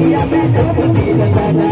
Dia bertemu di sana